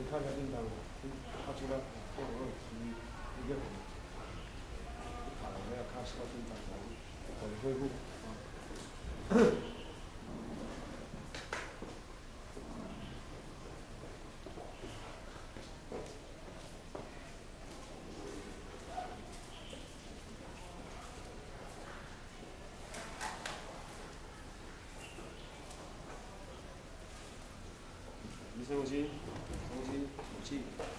你看下订单了，他出来做二十一一个，好了，我要看下订单才可以恢复啊。 이세호지, 정지, 정지.